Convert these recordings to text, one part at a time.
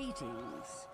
Greetings.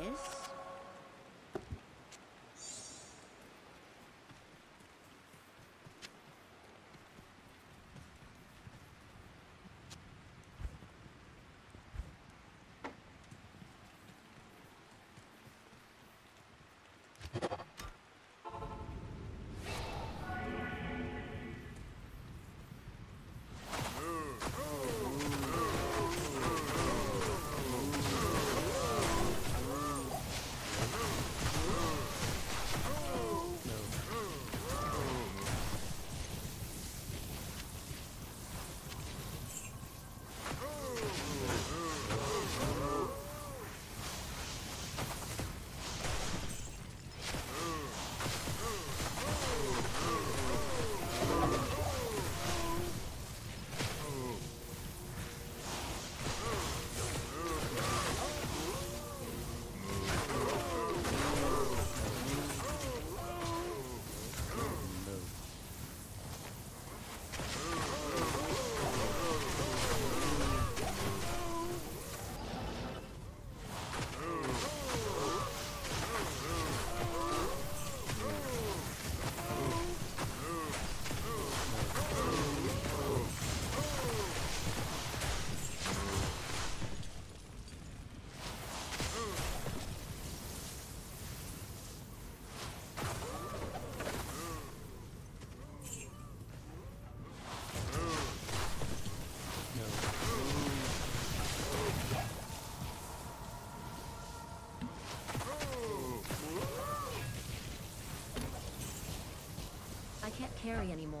Yes? Anymore.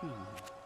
Hmm.